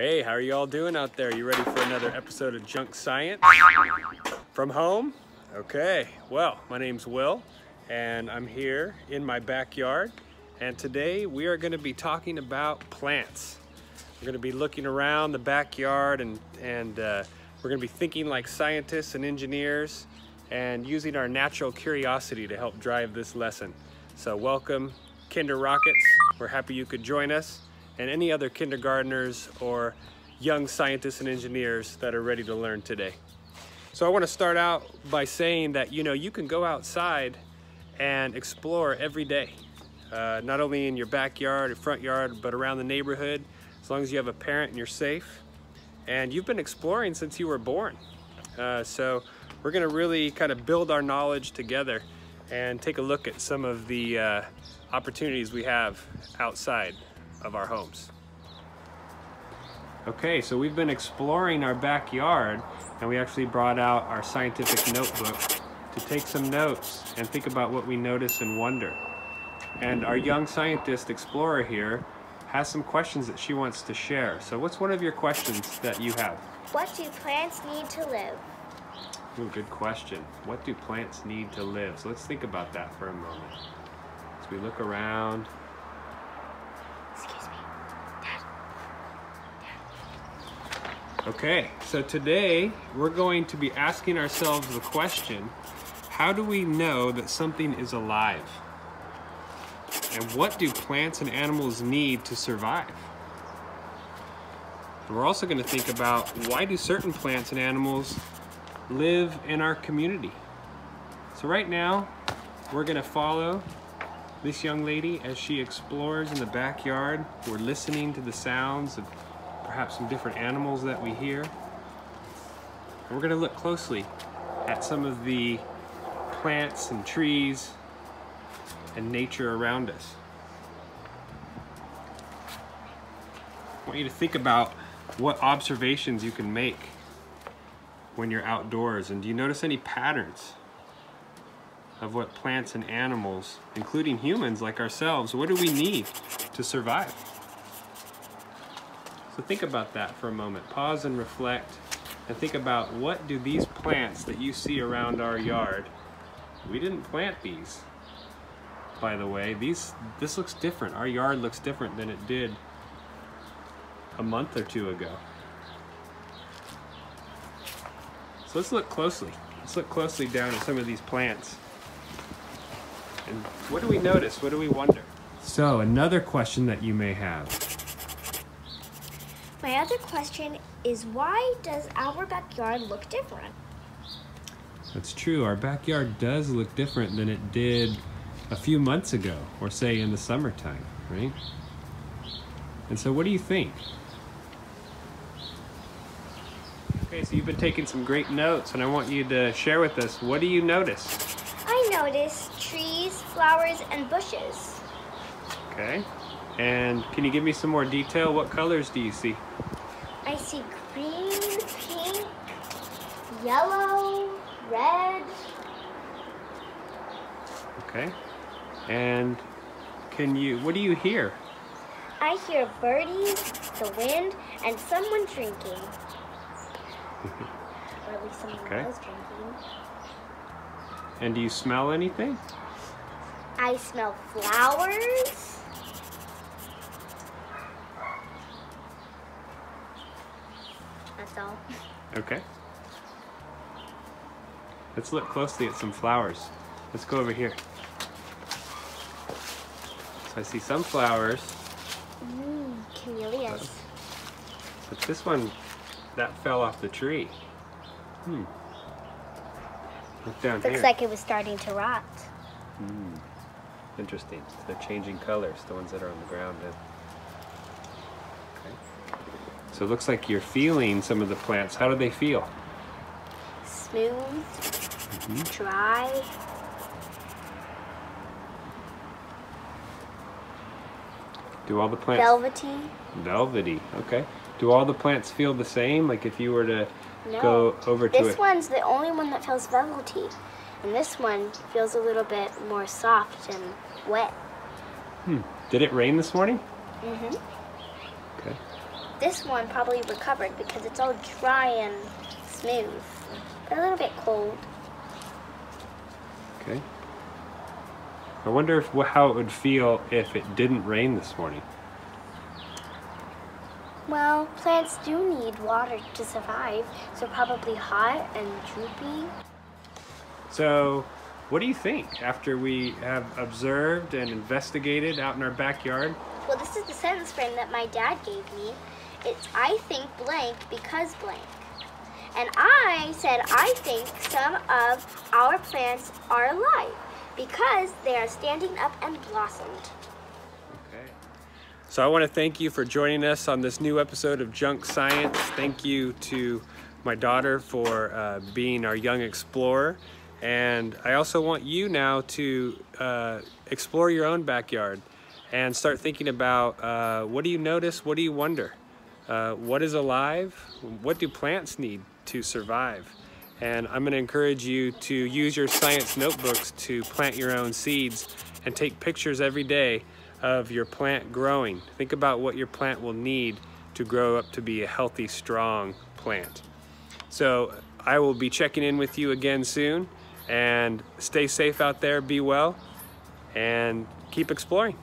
Hey, how are you all doing out there? You ready for another episode of Junk Science? From home? Okay, well, my name's Will, and I'm here in my backyard, and today we are gonna be talking about plants. We're gonna be looking around the backyard and, and uh, we're gonna be thinking like scientists and engineers and using our natural curiosity to help drive this lesson. So welcome, Kinder Rockets. We're happy you could join us and any other kindergartners or young scientists and engineers that are ready to learn today. So I want to start out by saying that you know you can go outside and explore every day, uh, not only in your backyard or front yard, but around the neighborhood, as long as you have a parent and you're safe. And you've been exploring since you were born. Uh, so we're going to really kind of build our knowledge together and take a look at some of the uh, opportunities we have outside of our homes. Okay, so we've been exploring our backyard and we actually brought out our scientific notebook to take some notes and think about what we notice and wonder. And our young scientist explorer here has some questions that she wants to share. So what's one of your questions that you have? What do plants need to live? Ooh, good question. What do plants need to live? So let's think about that for a moment. As we look around, Excuse me. Dad. Okay, so today we're going to be asking ourselves the question, how do we know that something is alive? And what do plants and animals need to survive? And we're also going to think about why do certain plants and animals live in our community? So right now, we're going to follow this young lady as she explores in the backyard. We're listening to the sounds of perhaps some different animals that we hear. And we're going to look closely at some of the plants and trees and nature around us. I want you to think about what observations you can make when you're outdoors. And do you notice any patterns of what plants and animals, including humans like ourselves, what do we need to survive? So think about that for a moment. Pause and reflect and think about what do these plants that you see around our yard, we didn't plant these, by the way. These, this looks different. Our yard looks different than it did a month or two ago. So let's look closely. Let's look closely down at some of these plants. And what do we notice? What do we wonder? So another question that you may have. My other question is why does our backyard look different? That's true. Our backyard does look different than it did a few months ago, or say in the summertime, right? And so, what do you think? Okay, so you've been taking some great notes, and I want you to share with us what do you notice? I notice trees, flowers, and bushes. Okay. And can you give me some more detail? What colors do you see? I see green, pink, yellow, red. Okay. And can you, what do you hear? I hear birdies, the wind, and someone drinking. or at least someone Okay. was drinking. And do you smell anything? I smell flowers. Okay. Let's look closely at some flowers. Let's go over here. So I see some flowers, Mmm, camellias. but this one, that fell off the tree. Hmm. Look down Looks here. like it was starting to rot. Hmm. Interesting. They're changing colors, the ones that are on the ground. So it looks like you're feeling some of the plants. How do they feel? Smooth, Mhm. dry. Do all the plants Velvety. velvety? Okay. Do all the plants feel the same? Like if you were to No. go over to This one's the only one that feels velvety. And this one feels a little bit more soft and wet. Hmm. Did it rain this morning? Mm-hmm. Okay. This one probably recovered because it's all dry and smooth. But a little bit cold. Okay. I wonder if how it would feel if it didn't rain this morning. Well, plants do need water to survive, so probably hot and droopy. So, what do you think after we have observed and investigated out in our backyard? Well, this is the sentence frame that my dad gave me. It's I think blank because blank. And I said I think some of our plants are alive because they are standing up and blossomed. Okay. So I want to thank you for joining us on this new episode of Junk Science. Thank you to my daughter for uh, being our young explorer. And I also want you now to uh, explore your own backyard and start thinking about uh, what do you notice, what do you wonder? Uh, what is alive? What do plants need to survive? And I'm going to encourage you to use your science notebooks to plant your own seeds and take pictures every day of your plant growing. Think about what your plant will need to grow up to be a healthy, strong plant. So I will be checking in with you again soon and stay safe out there, be well, and keep exploring.